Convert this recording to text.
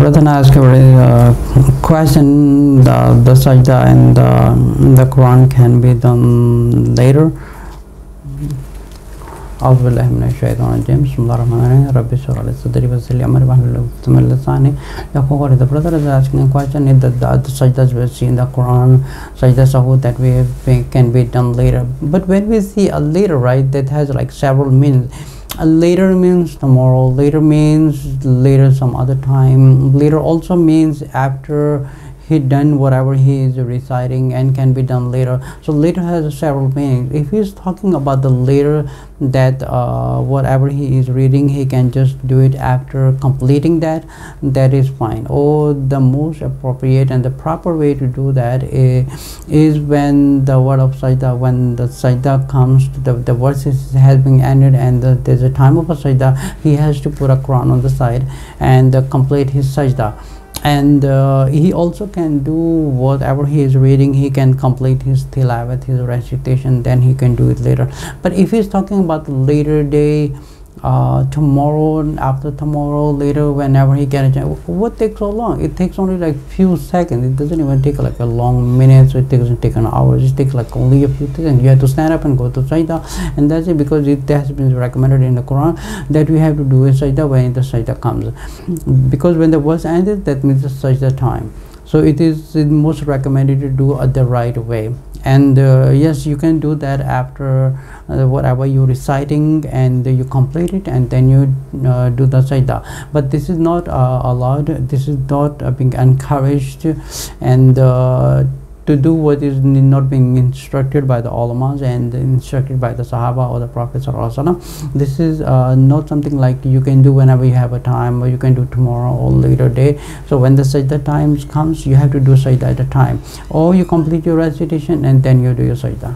brother asked a uh, question the the sajda and the, the quran can be done later أعوذ بالله من الشيطان الرجيم بسم الله الرحمن الرحيم رب اشرح لي صدري ويسر لي أمري واحلل عقدة من لساني يفقهوا the brother is asking a question if the, the, the sajdas we see in the Quran sajda sahud that we, we can be done later but when we see a later right that has like several meanings later means tomorrow later means later some other time later also means after he done whatever he is reciting and can be done later. So later has several meanings. If he's talking about the later that uh, whatever he is reading he can just do it after completing that that is fine. Or the most appropriate and the proper way to do that is, is when the word of sajda when the sajda comes the, the verses has been ended and the, there's a time of a sajda he has to put a quran on the side and uh, complete his sajda and uh, he also can do whatever he is reading. He can complete his tilawat his recitation then he can do it later. But if he's talking about later day uh, tomorrow after tomorrow later whenever he get a can what takes so long? It takes only like few seconds. It doesn't even take like a long minutes. It doesn't take an hour. It takes like only a few seconds. You have to stand up and go to sajda and that's it because it has been recommended in the quran that we have to do a sajda when the sajda comes. Because when the verse ended that means the sajda time so it is most recommended to do it the right way. And uh, yes you can do that after uh, whatever you're reciting and you complete it and then you uh, do the sajda but this is not uh, allowed. This is not uh, being encouraged. And to do what is not being instructed by the ulamas and instructed by the sahaba or the prophet this is uh, not something like you can do whenever you have a time or you can do tomorrow or later day. So when the sajda time comes you have to do sajda at a time. Or you complete your recitation and then you do your sajda